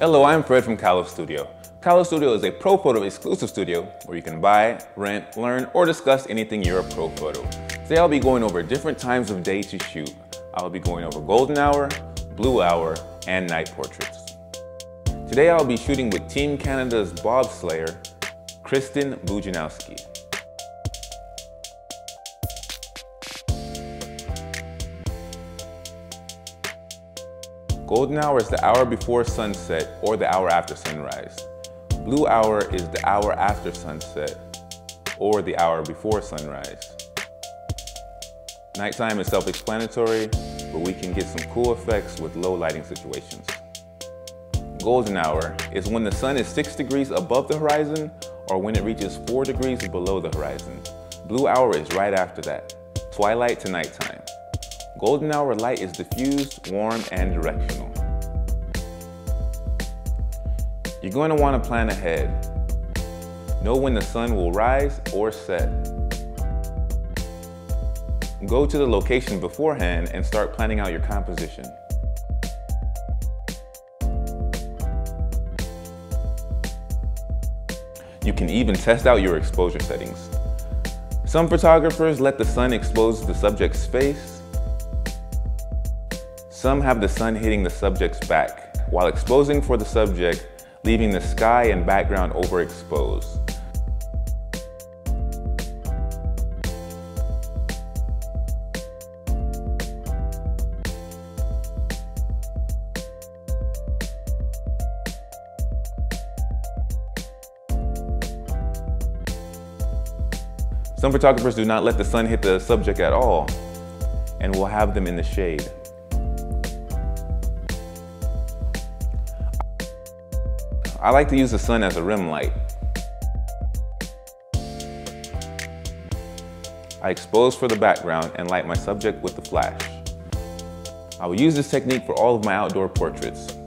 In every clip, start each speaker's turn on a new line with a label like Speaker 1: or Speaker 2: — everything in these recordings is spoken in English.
Speaker 1: Hello, I'm Fred from Kallos Studio. Kallos Studio is a Profoto exclusive studio where you can buy, rent, learn, or discuss anything you're a Profoto. Today I'll be going over different times of day to shoot. I'll be going over golden hour, blue hour, and night portraits. Today I'll be shooting with Team Canada's bobsledder, Kristen Bujnowski. Golden hour is the hour before sunset or the hour after sunrise. Blue hour is the hour after sunset or the hour before sunrise. Nighttime is self-explanatory, but we can get some cool effects with low lighting situations. Golden hour is when the sun is six degrees above the horizon or when it reaches four degrees below the horizon. Blue hour is right after that, twilight to nighttime. Golden hour light is diffused, warm, and directional. You're going to want to plan ahead. Know when the sun will rise or set. Go to the location beforehand and start planning out your composition. You can even test out your exposure settings. Some photographers let the sun expose the subject's face, some have the sun hitting the subject's back, while exposing for the subject, leaving the sky and background overexposed. Some photographers do not let the sun hit the subject at all and will have them in the shade. I like to use the sun as a rim light. I expose for the background and light my subject with the flash. I will use this technique for all of my outdoor portraits.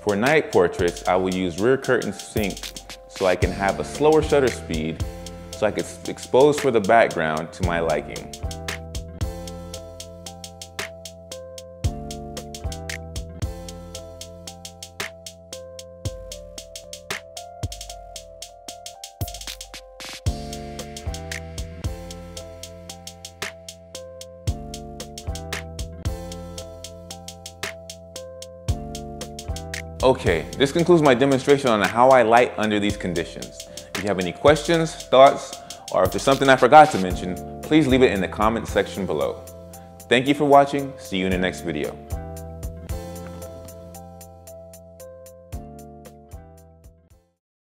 Speaker 1: For night portraits, I will use rear curtain sync so I can have a slower shutter speed so I can expose for the background to my liking. Okay, this concludes my demonstration on how I light under these conditions. If you have any questions, thoughts, or if there's something I forgot to mention, please leave it in the comment section below. Thank you for watching. See you in the next video.